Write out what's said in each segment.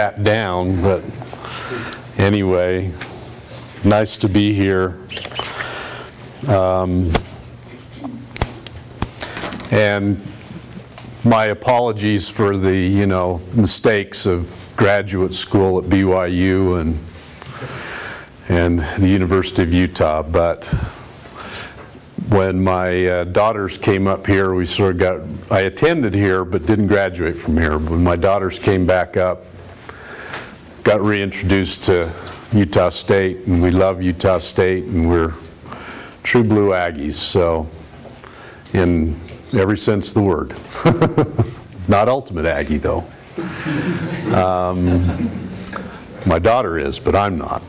bat down, but anyway, nice to be here. Um, and my apologies for the, you know, mistakes of graduate school at BYU and and the University of Utah, but when my uh, daughters came up here, we sort of got, I attended here but didn't graduate from here. When my daughters came back up, got reintroduced to Utah State, and we love Utah State, and we're true blue Aggies, so in every sense of the word. Not ultimate Aggie, though. Um, my daughter is, but I'm not.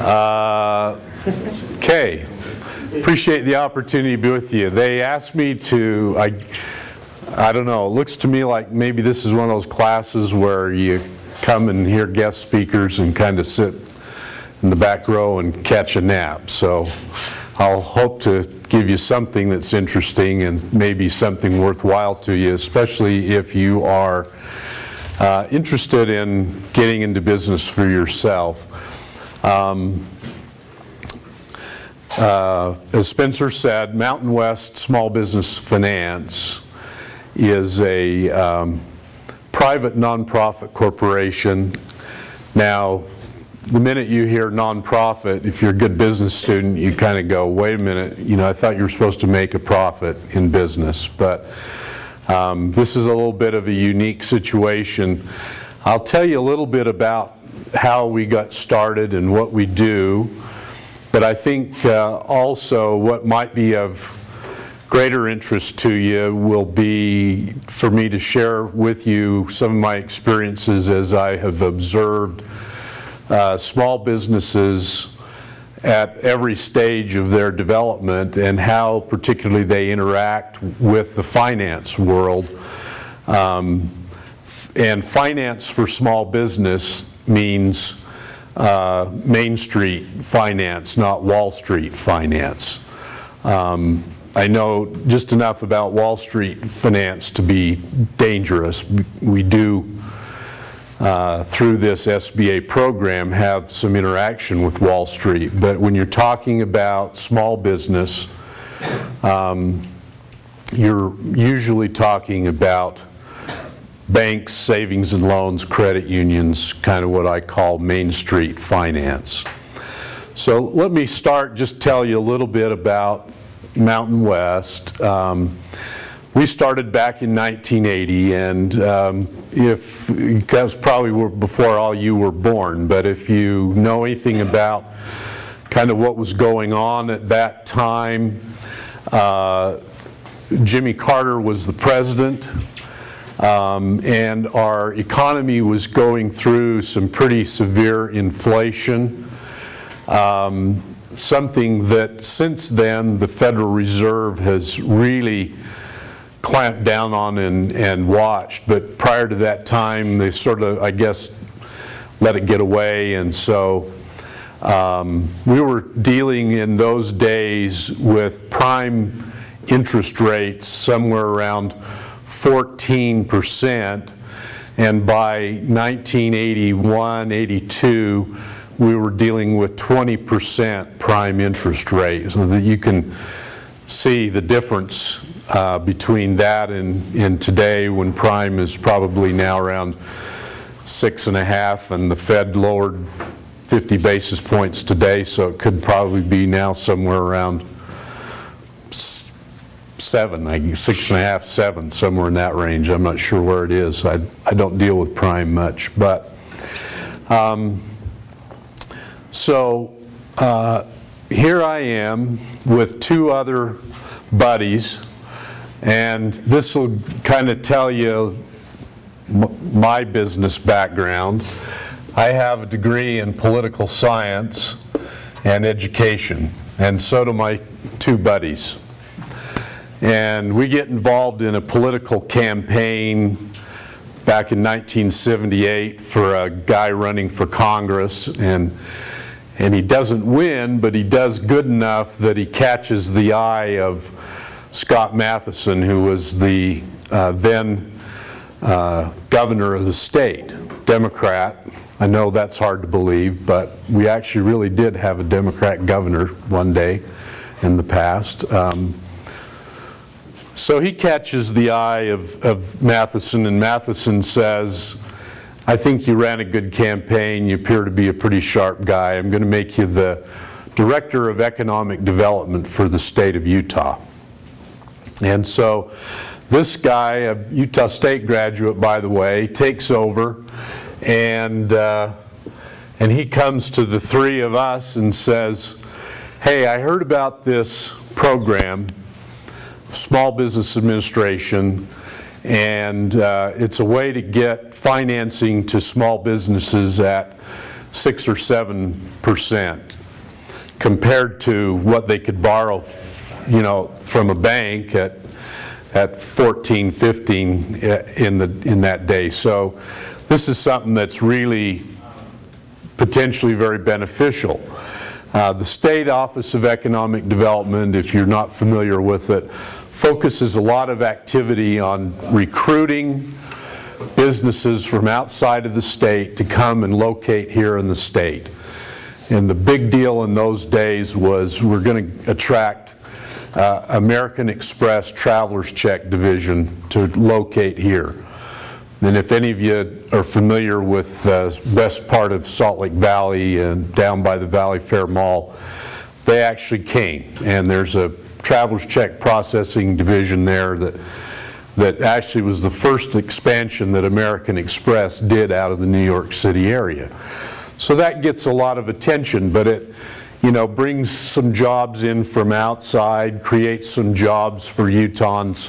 Uh, okay. Appreciate the opportunity to be with you. They asked me to, I, I don't know, it looks to me like maybe this is one of those classes where you come and hear guest speakers and kind of sit in the back row and catch a nap. So I'll hope to give you something that's interesting and maybe something worthwhile to you, especially if you are uh, interested in getting into business for yourself. Um, uh, as Spencer said, Mountain West Small Business Finance is a um, private nonprofit corporation. Now, the minute you hear nonprofit, if you're a good business student, you kind of go, wait a minute, you know, I thought you were supposed to make a profit in business. But um, this is a little bit of a unique situation. I'll tell you a little bit about how we got started and what we do. But I think uh, also what might be of greater interest to you will be for me to share with you some of my experiences as I have observed uh, small businesses at every stage of their development and how particularly they interact with the finance world. Um, and finance for small business means uh, Main Street finance, not Wall Street finance. Um, I know just enough about Wall Street finance to be dangerous. We do, uh, through this SBA program, have some interaction with Wall Street. But when you're talking about small business, um, you're usually talking about banks, savings and loans, credit unions, kind of what I call Main Street finance. So let me start, just tell you a little bit about Mountain West. Um, we started back in 1980, and um, if that was probably before all you were born, but if you know anything about kind of what was going on at that time, uh, Jimmy Carter was the president. Um, and our economy was going through some pretty severe inflation. Um, something that since then the Federal Reserve has really clamped down on and, and watched. But prior to that time, they sort of, I guess, let it get away. And so um, we were dealing in those days with prime interest rates somewhere around 14%. And by 1981, 82, we were dealing with 20% prime interest rate. So that you can see the difference uh, between that and, and today when prime is probably now around six and a half and the Fed lowered 50 basis points today, so it could probably be now somewhere around seven, six and a half, seven, somewhere in that range. I'm not sure where it is. I, I don't deal with prime much. But um, so uh, here I am with two other buddies, and this will kind of tell you my business background. I have a degree in political science and education, and so do my two buddies. And we get involved in a political campaign back in 1978 for a guy running for Congress. And, and he doesn't win, but he does good enough that he catches the eye of Scott Matheson, who was the uh, then uh, governor of the state, Democrat. I know that's hard to believe, but we actually really did have a Democrat governor one day in the past. Um, so he catches the eye of, of Matheson, and Matheson says, I think you ran a good campaign. You appear to be a pretty sharp guy. I'm going to make you the Director of Economic Development for the state of Utah. And so this guy, a Utah State graduate, by the way, takes over and, uh, and he comes to the three of us and says, Hey, I heard about this program, Small Business Administration, and uh, it's a way to get financing to small businesses at 6 or 7 percent compared to what they could borrow you know, from a bank at at 14, 15 in the in that day. So this is something that's really potentially very beneficial. Uh, the State Office of Economic Development, if you're not familiar with it, focuses a lot of activity on recruiting businesses from outside of the state to come and locate here in the state. And the big deal in those days was we're going to attract uh, American Express Traveler's Check Division to locate here. And if any of you are familiar with the west part of Salt Lake Valley and down by the Valley Fair Mall, they actually came. And there's a traveler's check processing division there that that actually was the first expansion that American Express did out of the New York City area. So that gets a lot of attention, but it you know, brings some jobs in from outside, creates some jobs for Utahns.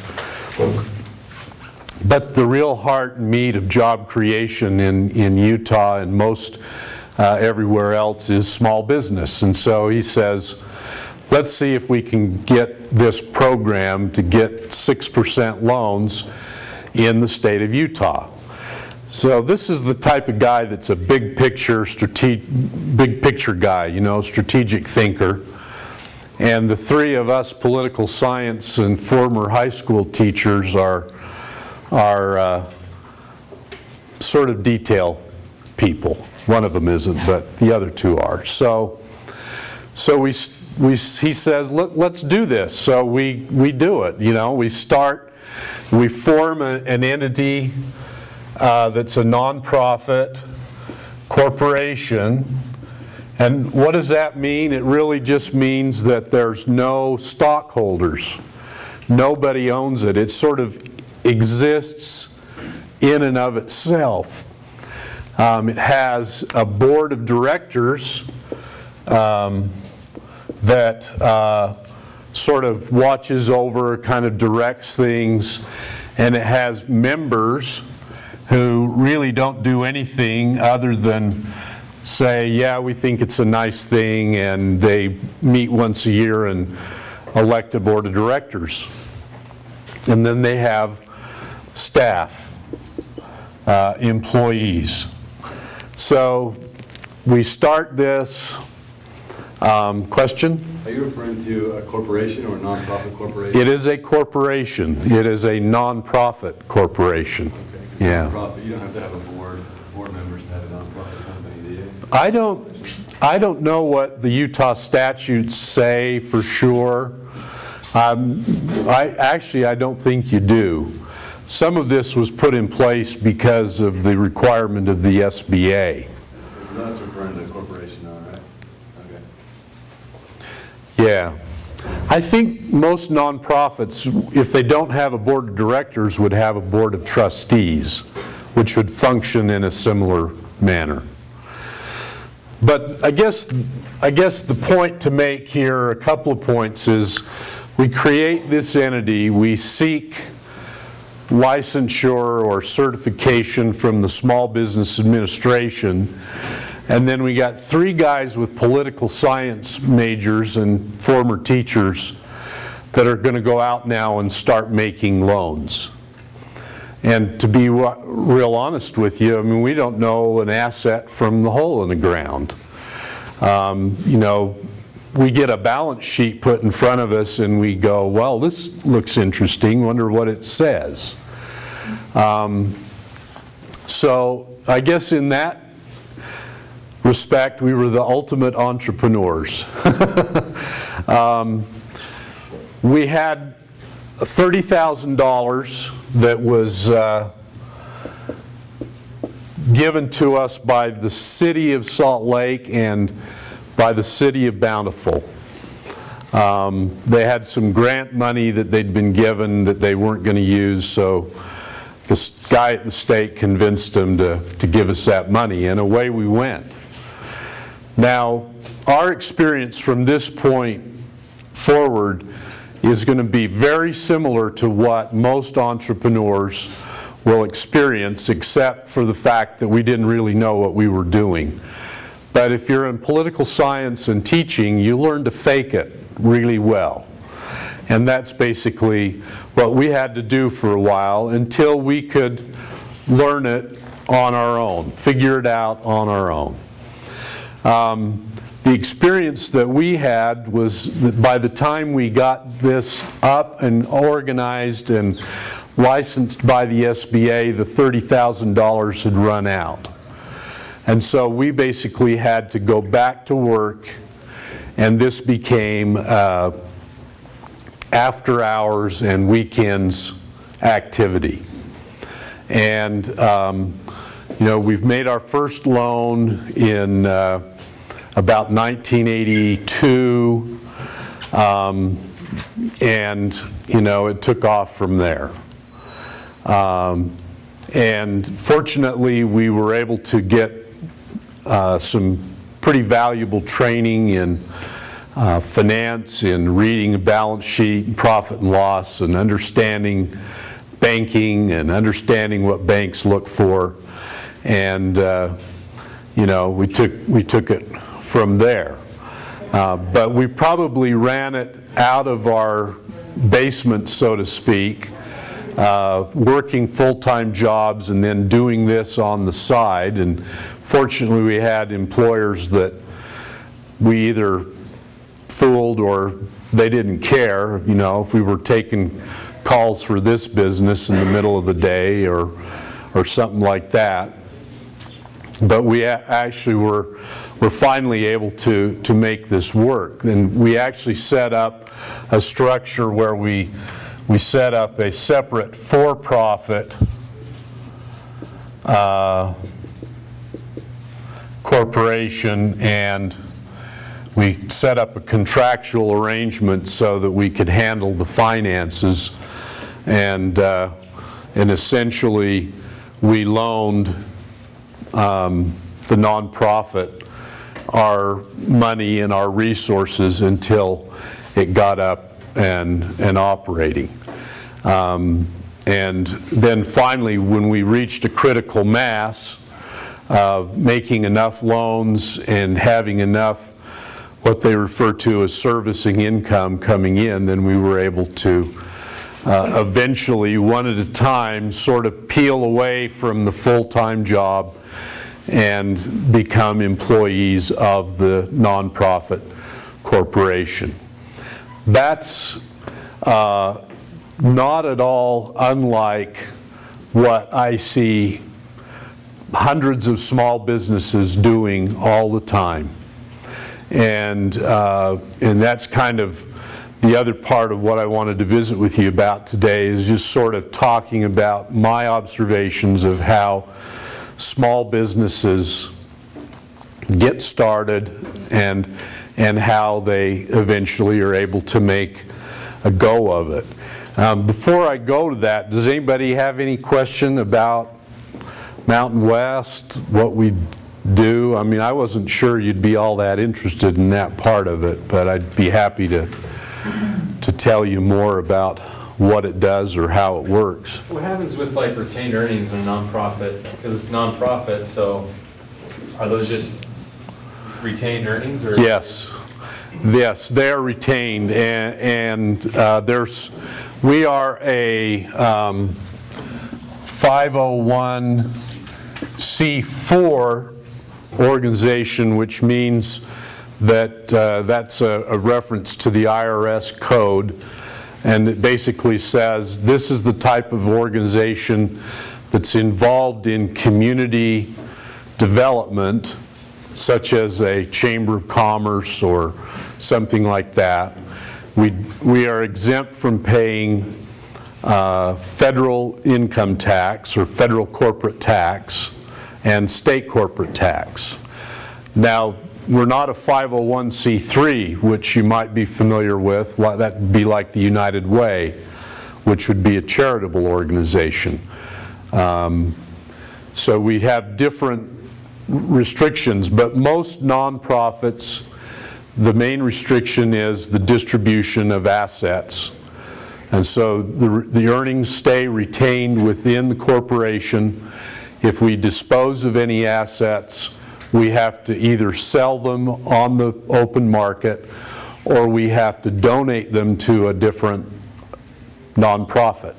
But the real heart and meat of job creation in, in Utah and most uh, everywhere else is small business. And so he says, let's see if we can get this program to get 6% loans in the state of Utah. So this is the type of guy that's a big picture, big picture guy, you know, strategic thinker. And the three of us political science and former high school teachers are, are uh, sort of detail people. One of them isn't, but the other two are. So, so we, we, he says, Look, let's do this. So we, we do it. You know, we start, we form a, an entity uh, that's a nonprofit corporation. And what does that mean? It really just means that there's no stockholders. Nobody owns it. It's sort of exists in and of itself. Um, it has a board of directors um, that uh, sort of watches over, kind of directs things, and it has members who really don't do anything other than say, yeah, we think it's a nice thing, and they meet once a year and elect a board of directors. And then they have staff, uh, employees. So we start this. Um, question? Are you referring to a corporation or a nonprofit corporation? It is a corporation. It is a nonprofit corporation. Yeah. Nonprofit, you don't have to have a board, board members to have a nonprofit company, do you? I don't, I don't know what the Utah statutes say for sure. Um, I, actually, I don't think you do. Some of this was put in place because of the requirement of the SBA. That's referring to corporation, all right? Okay. Yeah. I think most nonprofits, if they don't have a board of directors, would have a board of trustees, which would function in a similar manner. But I guess, I guess the point to make here, a couple of points, is we create this entity, we seek licensure or certification from the Small Business Administration and then we got three guys with political science majors and former teachers that are going to go out now and start making loans. And to be real honest with you, I mean, we don't know an asset from the hole in the ground. Um, you know, we get a balance sheet put in front of us and we go, well, this looks interesting, wonder what it says. Um, So I guess in that respect, we were the ultimate entrepreneurs. Um, We had $30,000 that was uh, given to us by the city of Salt Lake and by the city of Bountiful. Um, They had some grant money that they'd been given that they weren't going to use, so this guy at the state convinced them to, to give us that money, and away we went. Now, our experience from this point forward is going to be very similar to what most entrepreneurs will experience, except for the fact that we didn't really know what we were doing. But if you're in political science and teaching, you learn to fake it really well. And that's basically what we had to do for a while until we could learn it on our own, figure it out on our own. Um, the experience that we had was that by the time we got this up and organized and licensed by the SBA, the $30,000 had run out. And so we basically had to go back to work, and this became uh, after hours and weekends activity. And, um, you know, we've made our first loan in uh, about 1982, um, and, you know, it took off from there. Um, and fortunately, we were able to get uh, some pretty valuable training in uh, finance, in reading a balance sheet, and profit and loss, and understanding banking and understanding what banks look for. And, uh, you know, we took, we took it from there. Uh, But we probably ran it out of our basement, so to speak, uh, working full-time jobs and then doing this on the side. And fortunately, we had employers that we either fooled or they didn't care, you know, if we were taking calls for this business in the middle of the day or, or something like that. But we actually were, were finally able to, to make this work. And we actually set up a structure where we, we set up a separate for-profit uh, corporation and we set up a contractual arrangement so that we could handle the finances. And, uh, and essentially, we loaned um, the nonprofit our money and our resources until it got up and, and operating. Um, And then finally, when we reached a critical mass of making enough loans and having enough what they refer to as servicing income coming in, then we were able to uh, eventually, one at a time, sort of peel away from the full-time job and become employees of the nonprofit corporation. That's uh, not at all unlike what I see hundreds of small businesses doing all the time. And, uh, and that's kind of the other part of what I wanted to visit with you about today is just sort of talking about my observations of how small businesses get started and, and how they eventually are able to make a go of it. Um, Before I go to that, does anybody have any question about Mountain West, what we do? I mean, I wasn't sure you'd be all that interested in that part of it, but I'd be happy to, to tell you more about what it does or how it works. What happens with like retained earnings in a nonprofit? Because it's nonprofit, so are those just retained earnings or? Yes, yes, they are retained, and, and uh, there's, we are a um, 501c4 organization, which means that uh, that's a a reference to the IRS code. And it basically says, this is the type of organization that's involved in community development, such as a Chamber of Commerce or something like that. We, we are exempt from paying uh, federal income tax or federal corporate tax and state corporate tax. Now, we're not a 501c3, which you might be familiar with. That'd be like the United Way, which would be a charitable organization. Um, So we have different restrictions, but most nonprofits, the main restriction is the distribution of assets. And so the the earnings stay retained within the corporation. If we dispose of any assets, we have to either sell them on the open market, or we have to donate them to a different nonprofit.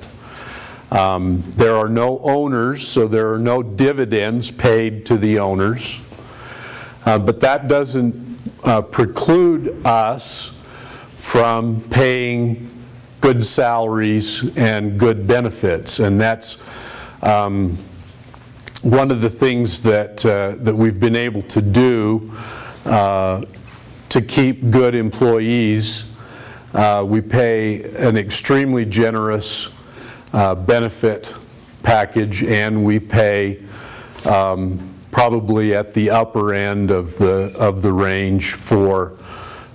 Um, There are no owners, so there are no dividends paid to the owners. Uh, But that doesn't uh, preclude us from paying good salaries and good benefits. And that's um, one of the things that, uh, that we've been able to do uh, to keep good employees. Uh, We pay an extremely generous uh, benefit package, and we pay um, probably at the upper end of the, of the range for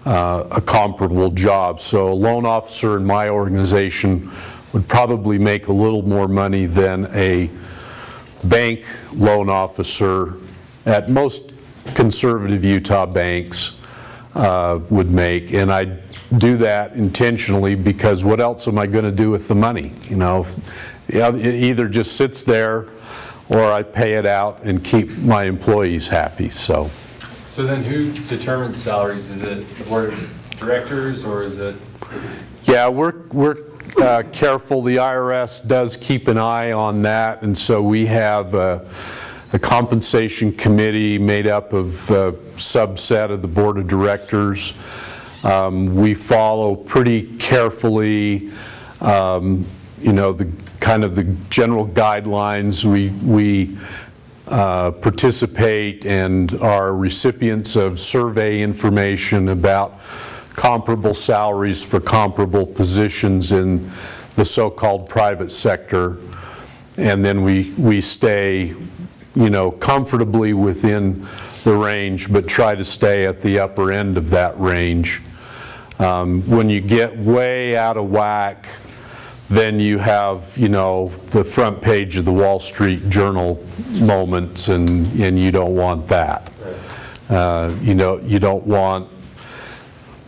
uh, a comparable job. So a loan officer in my organization would probably make a little more money than a bank loan officer at most conservative Utah banks uh, would make. And I do that intentionally because what else am I going to do with the money? You know, it either just sits there or I pay it out and keep my employees happy, so. So then who determines salaries? Is it the board of directors or is it, Yeah, we're, we're uh, careful, the IRS does keep an eye on that, and so we have uh, a compensation committee made up of a subset of the board of directors. Um, We follow pretty carefully, um, you know, the, kind of the general guidelines. We, we uh, participate and are recipients of survey information about comparable salaries for comparable positions in the so-called private sector. And then we, we stay, you know, comfortably within the range, but try to stay at the upper end of that range. Um, When you get way out of whack, then you have, you know, the front page of the Wall Street Journal moments, and, and you don't want that. Uh, You know, you don't want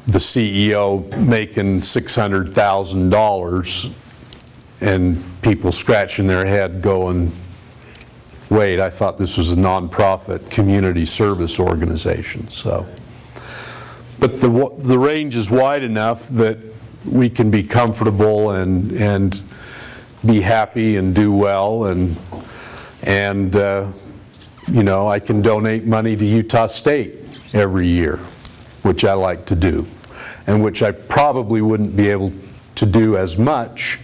the CEO making $600,000 and people scratching their head going, wait, I thought this was a nonprofit community service organization, so. But the, the range is wide enough that we can be comfortable and, and be happy and do well, and, and, uh, you know, I can donate money to Utah State every year, which I like to do, and which I probably wouldn't be able to do as much,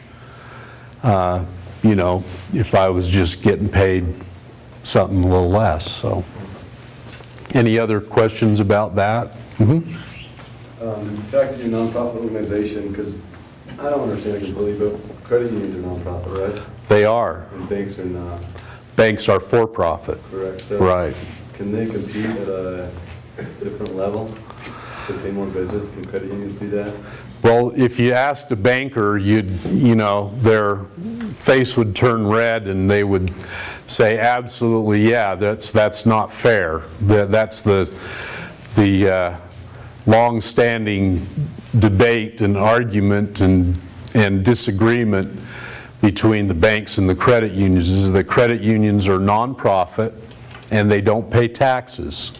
uh, you know, if I was just getting paid something a little less, so. Any other questions about that? Um, The fact that you're a nonprofit organization, because I don't understand it completely, but credit unions are nonprofit, right? They are. And banks are not, Banks are for-profit. correct? So Right. Can they compete at a different level to pay more business? Can credit unions do that? Well, if you asked a banker, you'd, you know, their face would turn red and they would say, absolutely, yeah, that's, that's not fair. That- That's the, the uh, long-standing debate and argument and, and disagreement between the banks and the credit unions is that credit unions are nonprofit and they don't pay taxes.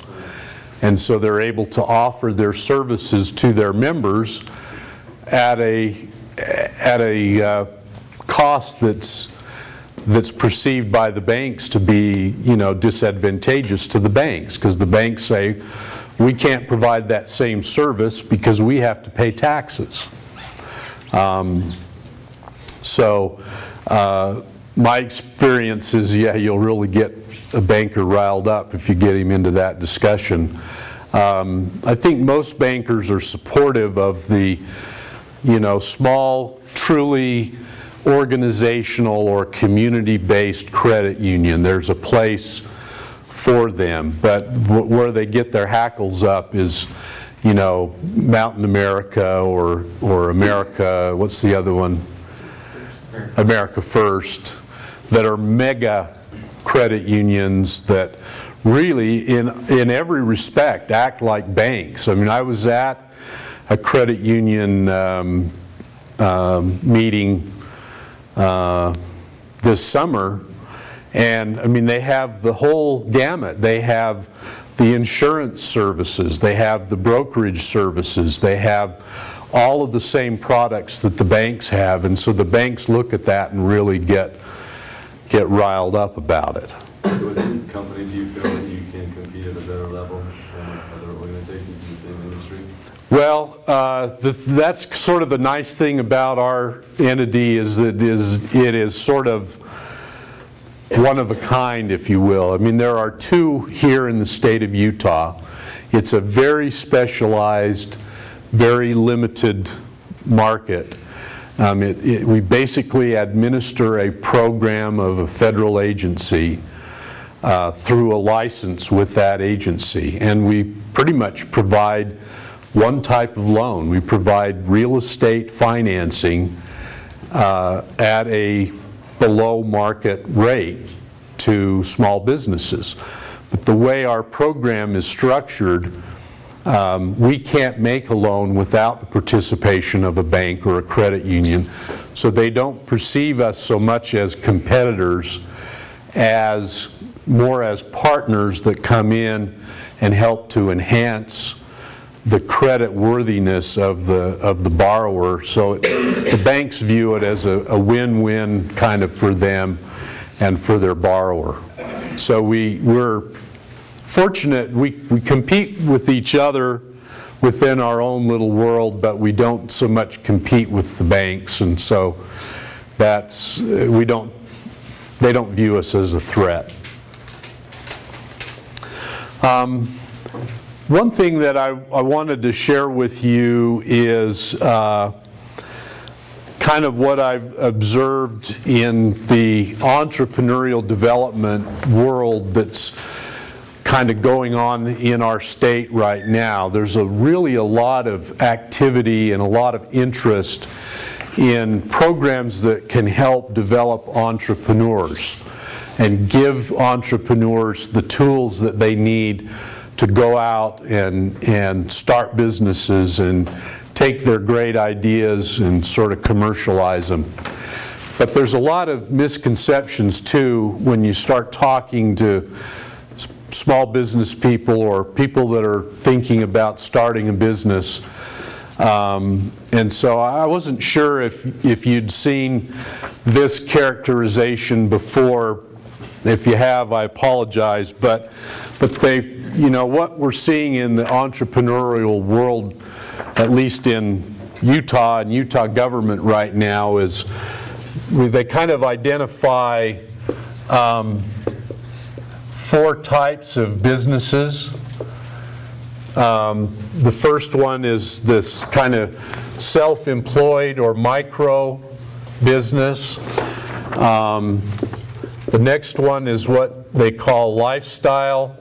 And so they're able to offer their services to their members at a, at a uh, cost that's, that's perceived by the banks to be, you know, disadvantageous to the banks, because the banks say, we can't provide that same service because we have to pay taxes. Um, So uh, my experience is, yeah, you'll really get a banker riled up if you get him into that discussion. Um, I think most bankers are supportive of the, you know, small, truly organizational or community-based credit union. There's a place for them, but wh- where they get their hackles up is, you know, Mountain America or, or America, what's the other one? America First, that are mega credit unions that really, in, in every respect, act like banks. I mean, I was at a credit union um, um, meeting uh, this summer, and, I mean, they have the whole gamut. They have the insurance services, they have the brokerage services, they have all of the same products that the banks have, and so the banks look at that and really get, get riled up about it. So with any company, do you feel that you can compete at a better level than other organizations in the same industry? Well, uh, the- that's sort of the nice thing about our entity is that is it is sort of one of a kind, if you will. I mean, there are two here in the state of Utah. It's a very specialized, very limited market. Um, it- it- We basically administer a program of a federal agency uh, through a license with that agency. And we pretty much provide one type of loan. We provide real estate financing uh, at a below-market rate to small businesses. But the way our program is structured, um, we can't make a loan without the participation of a bank or a credit union. So they don't perceive us so much as competitors as, more as partners that come in and help to enhance the credit worthiness of the, of the borrower. So it- the banks view it as a win-win kind of for them and for their borrower. So we, we're fortunate, we, we compete with each other within our own little world, but we don't so much compete with the banks, and so that's, we don't, they don't view us as a threat. Um, One thing that I, I wanted to share with you is uh, kind of what I've observed in the entrepreneurial development world that's kind of going on in our state right now. There's a really a lot of activity and a lot of interest in programs that can help develop entrepreneurs and give entrepreneurs the tools that they need to go out and, and start businesses and take their great ideas and sort of commercialize them. But there's a lot of misconceptions too when you start talking to small business people or people that are thinking about starting a business. Um, And so I wasn't sure if, if you'd seen this characterization before. If you have, I apologize, but, but they, you know, what we're seeing in the entrepreneurial world, at least in Utah and Utah government right now, is they kind of identify um, four types of businesses. Um, The first one is this kind of self-employed or micro business. Um, The next one is what they call lifestyle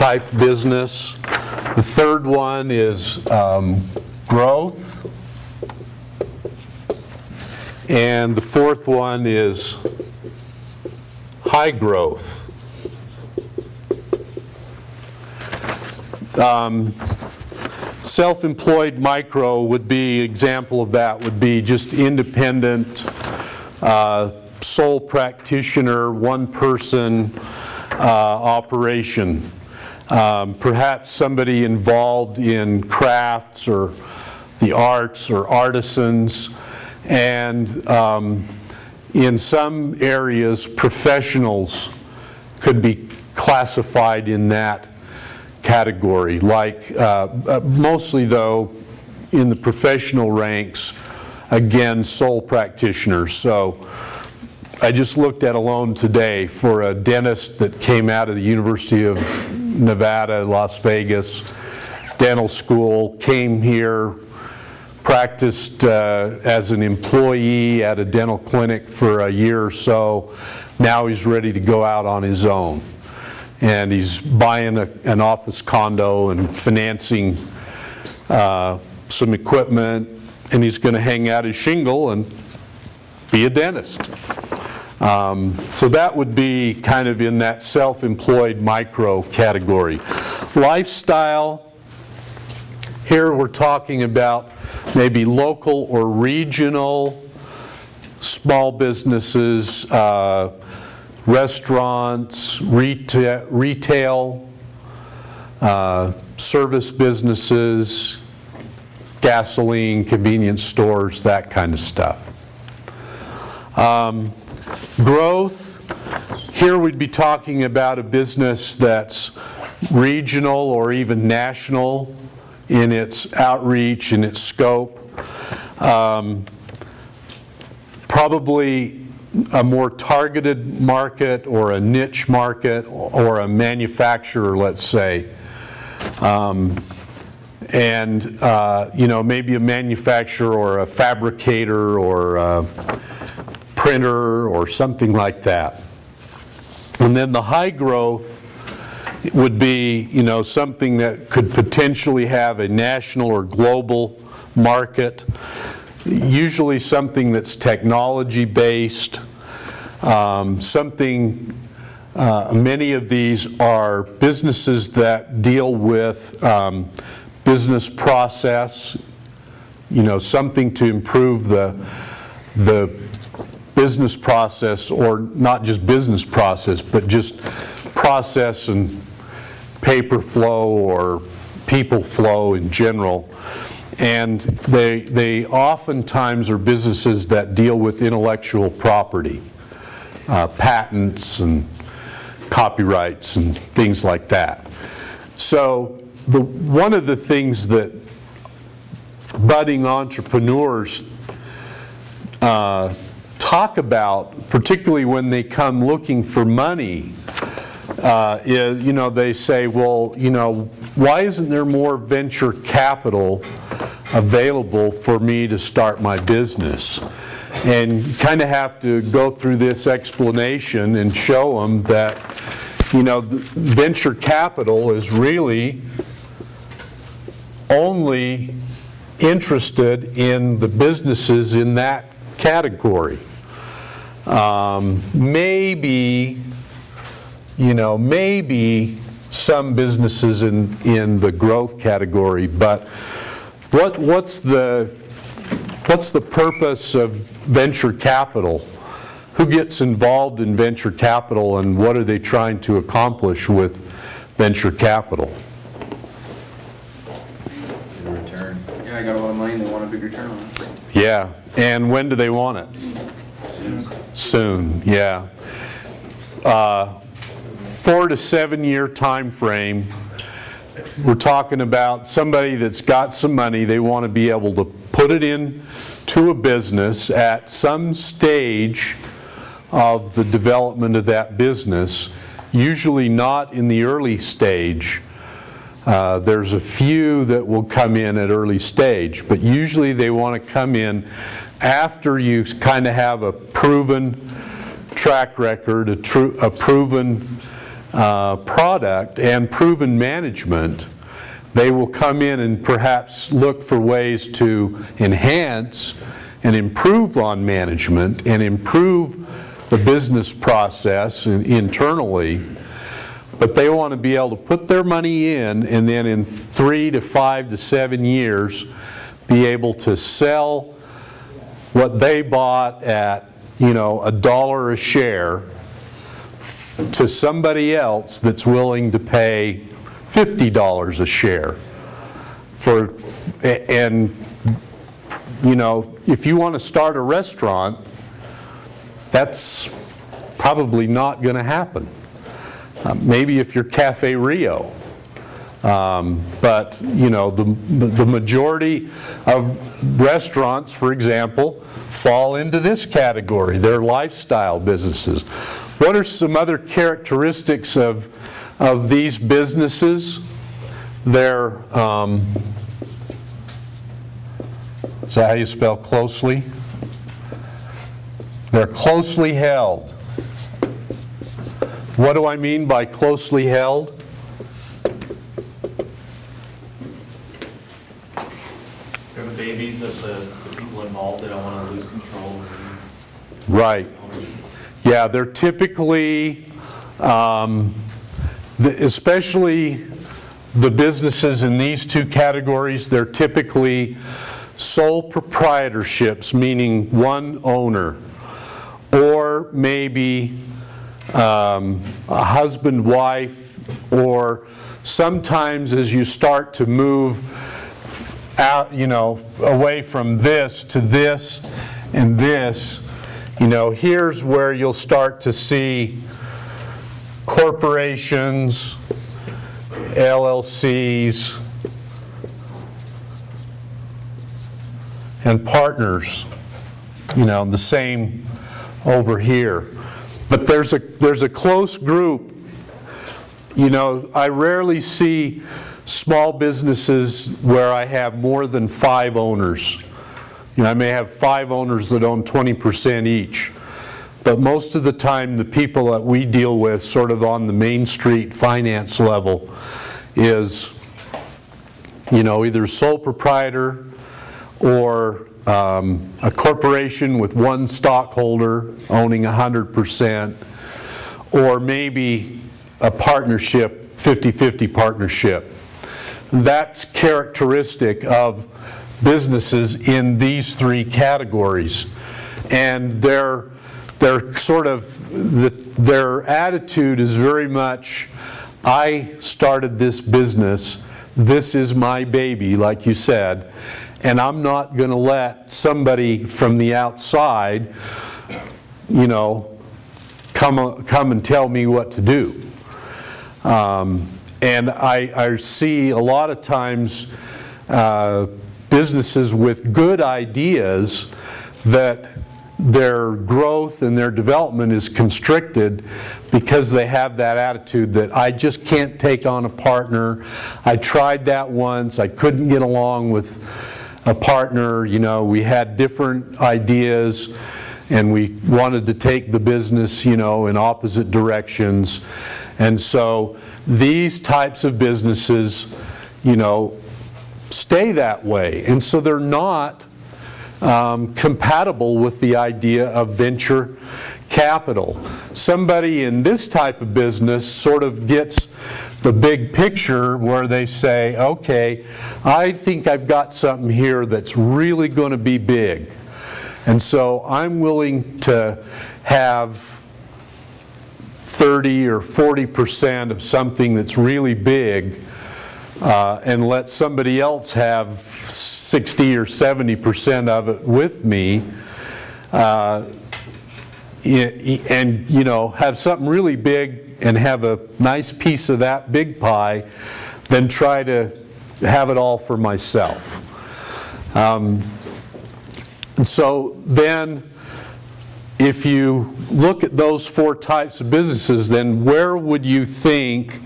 type business. The third one is um, growth. And the fourth one is high growth. Um, Self-employed micro would be, example of that would be just independent, uh, sole practitioner, one-person uh, operation. Um, Perhaps somebody involved in crafts or the arts or artisans. And um, in some areas, professionals could be classified in that category, like, uh, uh, mostly though, in the professional ranks, again, sole practitioners. So I just looked at a loan today for a dentist that came out of the University of Nevada, Las Vegas, dental school, came here, practiced uh, as an employee at a dental clinic for a year or so. Now he's ready to go out on his own. And he's buying a, an office condo and financing uh, some equipment, and he's going to hang out his shingle and be a dentist. Um, so that would be kind of in that self-employed micro category. Lifestyle, here we're talking about maybe local or regional small businesses, uh, restaurants, retail, retail uh, service businesses, gasoline, convenience stores, that kind of stuff. Um, growth, here we'd be talking about a business that's regional or even national in its outreach and its scope. Um, probably a more targeted market or a niche market or a manufacturer, let's say. Um, and, uh, you know, maybe a manufacturer or a fabricator or a printer or something like that. And then the high growth would be, you know, something that could potentially have a national or global market, usually something that's technology based, um, something, uh, many of these are businesses that deal with um, business process, you know, something to improve the, the business process, or not just business process, but just process and paper flow or people flow in general. And they, they oftentimes are businesses that deal with intellectual property, uh, patents and copyrights and things like that. So the, one of the things that budding entrepreneurs uh, talk about, particularly when they come looking for money, uh, is, you know, they say, well, you know, why isn't there more venture capital available for me to start my business? And kind of have to go through this explanation and show them that, you know, venture capital is really only interested in the businesses in that category. Um, maybe, you know, maybe some businesses in, in the growth category, but what, what's, the, what's the purpose of venture capital? Who gets involved in venture capital and what are they trying to accomplish with venture capital? Return. Yeah, I got a lot of money, they want a big return on it. Yeah, and when do they want it? Soon, yeah. Uh, Four to seven year time frame. We're talking about somebody that's got some money, they want to be able to put it in to a business at some stage of the development of that business, usually not in the early stage. Uh, There's a few that will come in at early stage, but usually they want to come in after you kind of have a proven track record, a, tru- a proven uh, product, and proven management. They will come in and perhaps look for ways to enhance and improve on management and improve the business process in- internally but they want to be able to put their money in and then in three to five to seven years be able to sell what they bought at, you know, a dollar a share to somebody else that's willing to pay $50 a share for, and, you know, if you want to start a restaurant, that's probably not going to happen. Uh, Maybe if you're Cafe Rio, Um, But, you know, the the majority of restaurants, for example, fall into this category. They're lifestyle businesses. What are some other characteristics of, of these businesses? They're, um, is that how you spell closely? They're closely held. What do I mean by closely held? They're the babies of the, the people involved, they don't want to lose control. Right. Yeah, they're typically, um, the- especially the businesses in these two categories, they're typically sole proprietorships, meaning one owner, or maybe um, a husband, wife, or sometimes as you start to move out, you know, away from this to this and this, you know, here's where you'll start to see corporations, LLCs, and partners, you know, the same over here. But there's a, there's a close group you know, I rarely see small businesses where I have more than five owners. You know, I may have five owners that own 20% each. But most of the time, the people that we deal with, sort of on the Main Street finance level, is, you know, either sole proprietor or um, a corporation with one stockholder owning 100%, or maybe a partnership, 50-50 partnership. That's characteristic of businesses in these three categories. And their, their sort of, the- their attitude is very much, I started this business, this is my baby, like you said, and I'm not going to let somebody from the outside, you know, come, come and tell me what to do. Um, And I, I see a lot of times uh, businesses with good ideas that their growth and their development is constricted because they have that attitude that I just can't take on a partner. I tried that once, I couldn't get along with a partner, you know, we had different ideas and we wanted to take the business, you know, in opposite directions. And so these types of businesses, you know, stay that way. And so they're not um, compatible with the idea of venture capital. Somebody in this type of business sort of gets the big picture where they say, okay, I think I've got something here that's really going to be big. And so I'm willing to have 30 or 40 percent of something that's really big uh, and let somebody else have 60 or 70 percent of it with me uh, and, you know, have something really big and have a nice piece of that big pie than try to have it all for myself. Um, And so then, if you look at those four types of businesses, then where would you think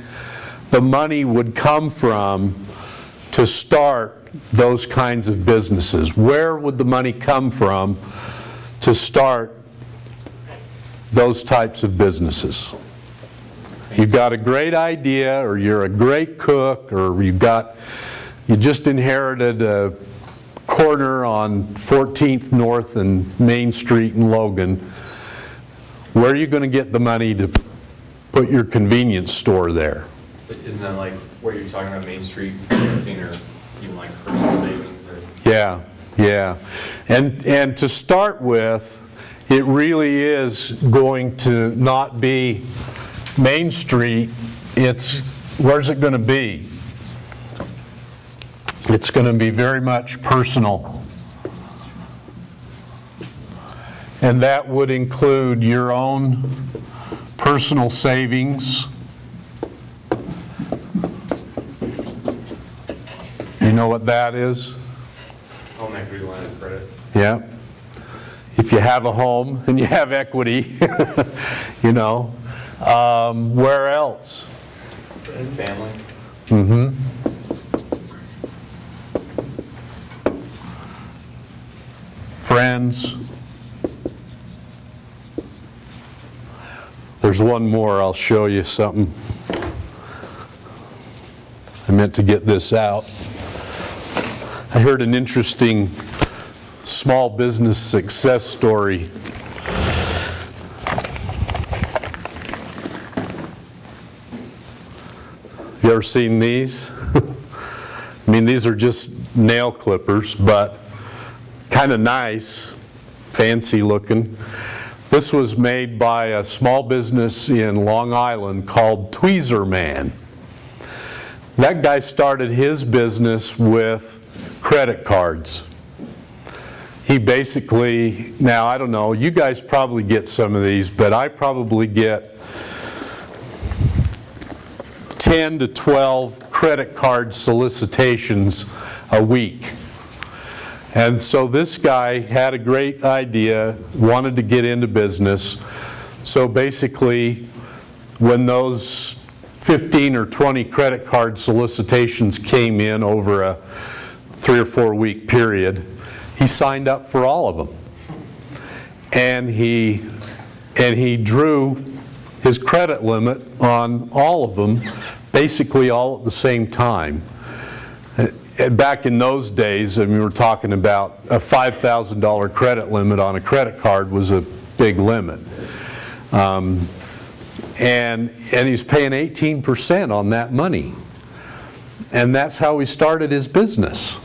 the money would come from to start those kinds of businesses? Where would the money come from to start those types of businesses? You've got a great idea, or you're a great cook, or you've got, you just inherited a corner on 14th North and Main Street in Logan. Where are you going to get the money to put your convenience store there? But Isn't that like where you're talking about Main Street financing or even like personal savings or? Yeah, yeah. And, and to start with, it really is going to not be Main Street, it's, where's it going to be? It's going to be very much personal. And that would include your own personal savings. You know what that is? Home equity line of credit. Yeah. If you have a home and you have equity, you know. Um, Where else? Family. Mm-hmm. Friends. There's one more, I'll show you something. I meant to get this out. I heard an interesting small business success story. You ever seen these? I mean, these are just nail clippers, but kind of nice, fancy looking. This was made by a small business in Long Island called Tweezerman. That guy started his business with credit cards. He basically, now I don't know, you guys probably get some of these, but I probably get 10 to 12 credit card solicitations a week. And so this guy had a great idea, wanted to get into business. So basically, when those 15 or 20 credit card solicitations came in over a three or four week period, he signed up for all of them. And he, and he drew his credit limit on all of them, basically all at the same time. Uh, Back in those days, I mean, we're talking about a $5,000 credit limit on a credit card was a big limit. Um, And, and he's paying 18% on that money. And that's how he started his business.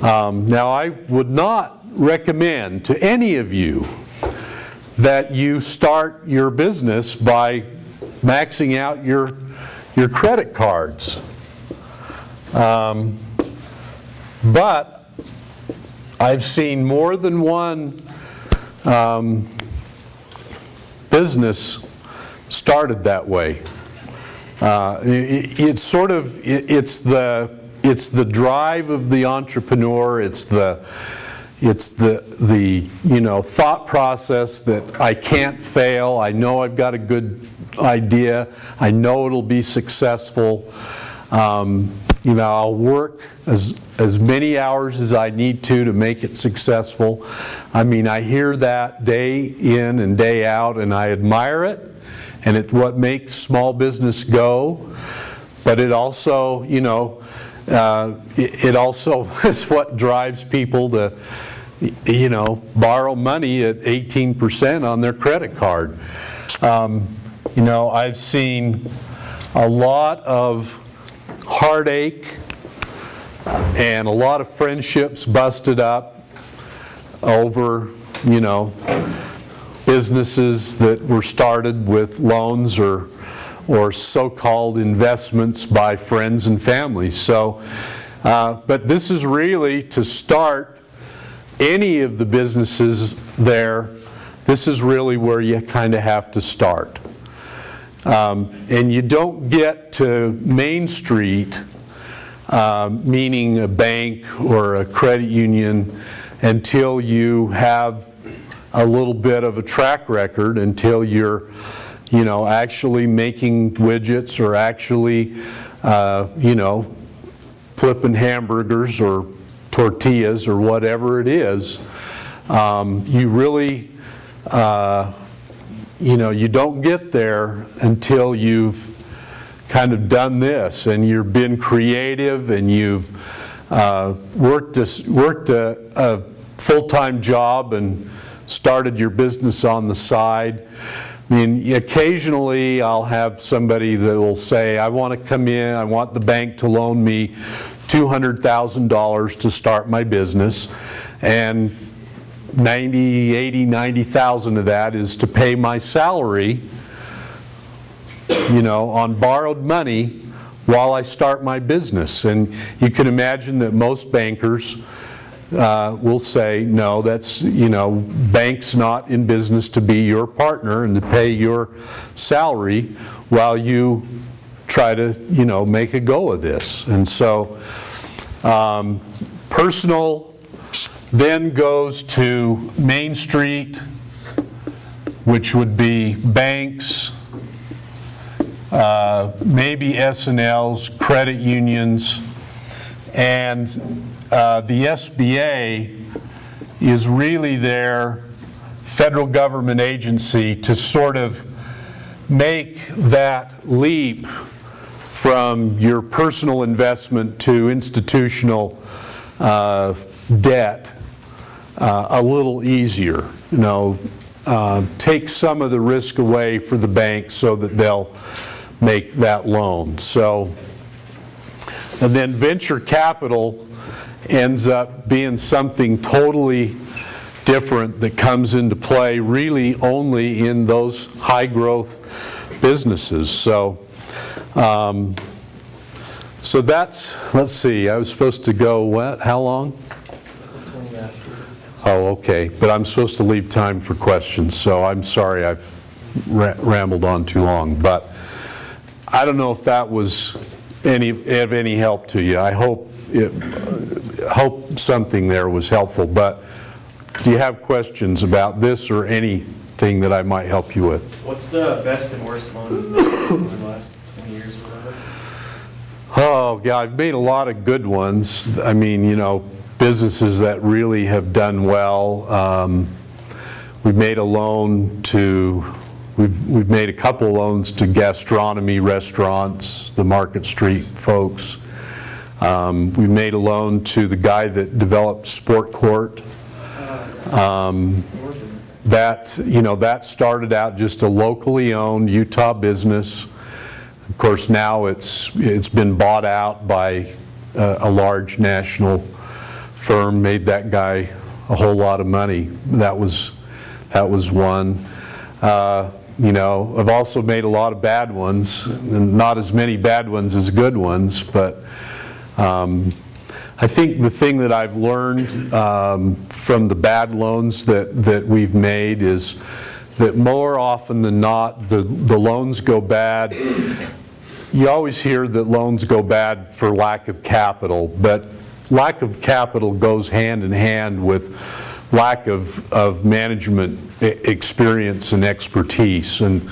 Um, Now, I would not recommend to any of you that you start your business by maxing out your, your credit cards. Um, But I've seen more than one um, business started that way. Uh, i- i- It's sort of, i- it's the, it's the drive of the entrepreneur, it's the, it's the, the, you know, thought process that I can't fail, I know I've got a good idea, I know it'll be successful. Um, You know, I'll work as, as many hours as I need to to make it successful. I mean, I hear that day in and day out, and I admire it, and it's what makes small business go. But it also, you know, uh, it it also is what drives people to, you know, borrow money at 18% on their credit card. Um, You know, I've seen a lot of heartache and a lot of friendships busted up over, you know, businesses that were started with loans or, or so-called investments by friends and family. So, uh, but this is really to start any of the businesses there, this is really where you kind of have to start. Um, And you don't get to Main Street, um, meaning a bank or a credit union, until you have a little bit of a track record, until you're, you know, actually making widgets or actually, uh, you know, flipping hamburgers or tortillas or whatever it is. Um, You really, uh, you know, you don't get there until you've kind of done this and you've been creative and you've uh, worked a, worked a, a full-time job and started your business on the side. I mean, occasionally I'll have somebody that will say, I want to come in, I want the bank to loan me $200,000 to start my business. And 90, 80, 90,000 of that is to pay my salary, you know, on borrowed money while I start my business. And you can imagine that most bankers uh, will say, no, that's, you know, bank's not in business to be your partner and to pay your salary while you try to, you know, make a go of this. And so Um, Personal then goes to Main Street, which would be banks, uh, maybe S and Ls, credit unions, and uh, the SBA is really their federal government agency to sort of make that leap from your personal investment to institutional uh, debt uh, a little easier. You know, uh, take some of the risk away for the bank so that they'll make that loan. So, and then venture capital ends up being something totally different that comes into play really only in those high-growth businesses. So, um, so that's, let's see, I was supposed to go, what, how long? Oh, okay, but I'm supposed to leave time for questions, so I'm sorry I've ra- rambled on too long. But I don't know if that was any, of any help to you. I hope, it- hope something there was helpful, but do you have questions about this or anything that I might help you with? What's the best and worst loans in the last 20 years or whatever? Oh, God, I've made a lot of good ones. I mean, you know, businesses that really have done well. Um, We've made a loan to, we've, we've made a couple loans to gastronomy restaurants, the Market Street folks. Um, We made a loan to the guy that developed Sport Court. Um, That, you know, that started out just a locally owned Utah business. Of course, now it's, it's been bought out by a large national firm, made that guy a whole lot of money. That was, that was one. Uh, You know, I've also made a lot of bad ones, and not as many bad ones as good ones, but um, I think the thing that I've learned um, from the bad loans that, that we've made is that more often than not, the, the loans go bad. You always hear that loans go bad for lack of capital, but lack of capital goes hand in hand with lack of, of management experience and expertise. And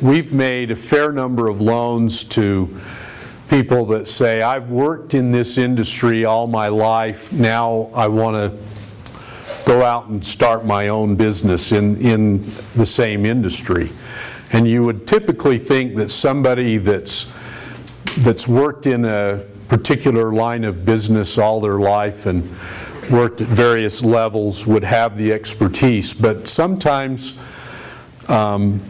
we've made a fair number of loans to people that say, I've worked in this industry all my life, now I want to go out and start my own business in, in the same industry. And you would typically think that somebody that's, that's worked in a particular line of business all their life and worked at various levels would have the expertise, but sometimes um,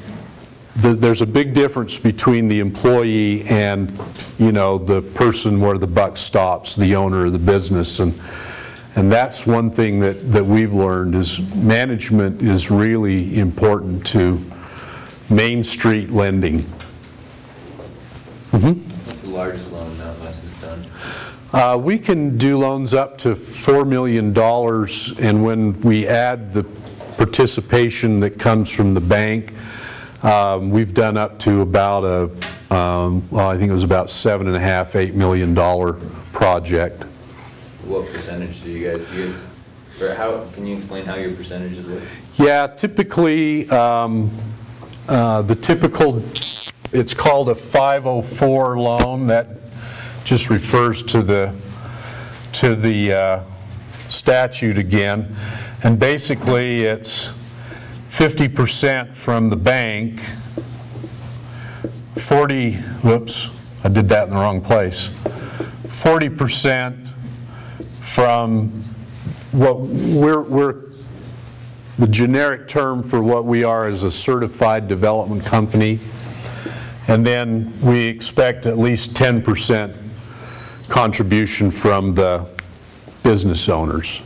the- there's a big difference between the employee and, you know, the person where the buck stops, the owner of the business. And, and that's one thing that, that we've learned is management is really important to Main Street lending. What's the largest loan West has done? Uh, We can do loans up to $4 million, and when we add the participation that comes from the bank, um, we've done up to about a, um, well, I think it was about seven and a half, eight million dollar project. What percentage do you guys, guys, or how, can you explain how your percentages work? Yeah, typically, um, uh, the typical, it's called a 504 loan, that just refers to the, to the uh, statute again, and basically, it's 50% from the bank, 40, whoops, I did that in the wrong place, 40% from what we're, we're the generic term for what we are is a certified development company. And then we expect at least 10% contribution from the business owners.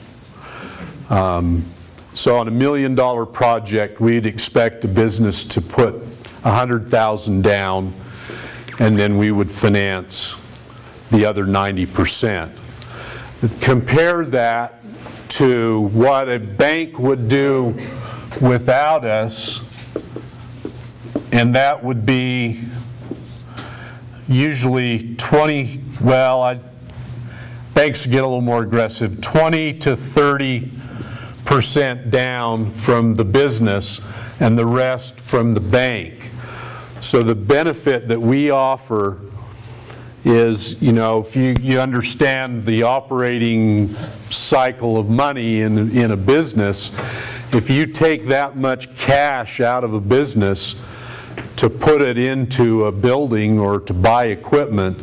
Um, So on a million-dollar project, we'd expect the business to put 100,000 down, and then we would finance the other 90%. Compare that to what a bank would do without us, and that would be usually 20, well, I- banks get a little more aggressive, 20 to 30 percent down from the business and the rest from the bank. So the benefit that we offer is, you know, if you, you understand the operating cycle of money in, in a business, if you take that much cash out of a business to put it into a building or to buy equipment,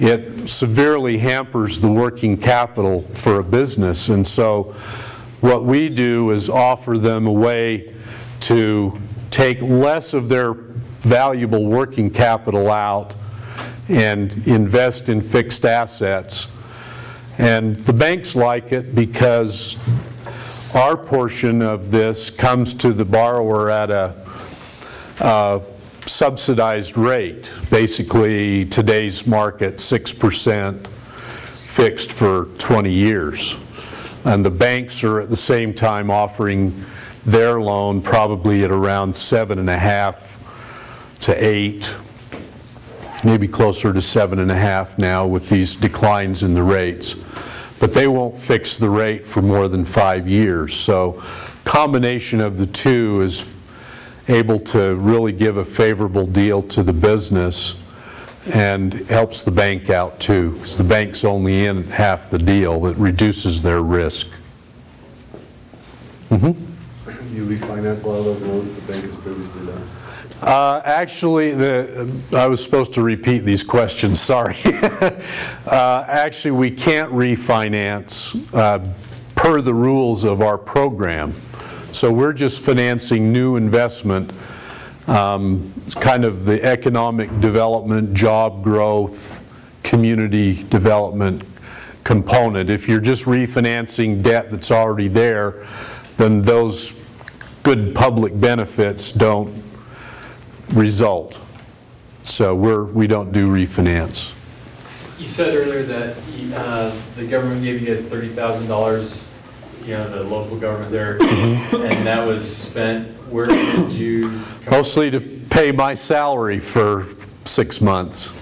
it severely hampers the working capital for a business. And so what we do is offer them a way to take less of their valuable working capital out and invest in fixed assets. And the banks like it because our portion of this comes to the borrower at a subsidized rate, basically today's market 6% fixed for 20 years. And the banks are at the same time offering their loan probably at around seven and a half to eight, maybe closer to seven and a half now with these declines in the rates. But they won't fix the rate for more than five years. So combination of the two is able to really give a favorable deal to the business and helps the bank out too, because the bank's only in half the deal. It reduces their risk. You refinance a lot of those loans that the bank has previously done. Uh, Actually, the, I was supposed to repeat these questions, sorry. Uh, Actually, we can't refinance uh, per the rules of our program. So we're just financing new investment, um, kind of the economic development, job growth, community development component. If you're just refinancing debt that's already there, then those good public benefits don't result. So we're, we don't do refinance. You said earlier that uh, the government gave you guys thirty thousand dollars, you know, the local government there, mm-hmm. and that was spent, where did you? come- Mostly to pay my salary for six months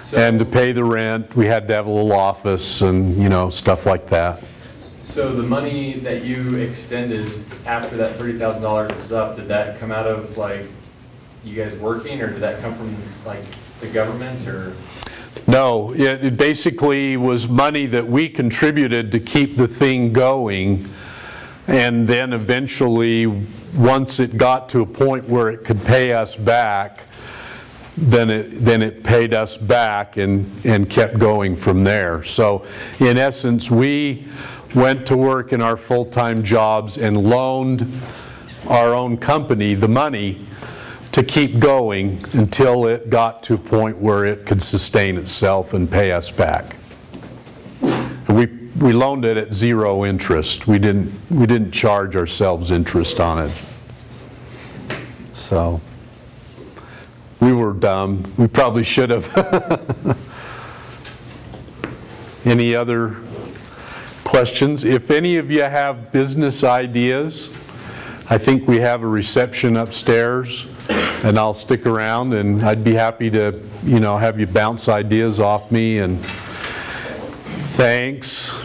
So- and to pay the rent. We had to have a little office and, you know, stuff like that. So the money that you extended after that thirty thousand dollars was up, did that come out of like you guys working, or did that come from like the government, or? No, it it basically was money that we contributed to keep the thing going. And then eventually, once it got to a point where it could pay us back, then it, then it paid us back and, and kept going from there. So in essence, we went to work in our full-time jobs and loaned our own company the money to keep going until it got to a point where it could sustain itself and pay us back. We, we loaned it at zero interest. We didn't, we didn't charge ourselves interest on it. So, we were dumb. We probably should have. Any other questions? If any of you have business ideas, I think we have a reception upstairs, and I'll stick around, and I'd be happy to, you know, have you bounce ideas off me, and thanks.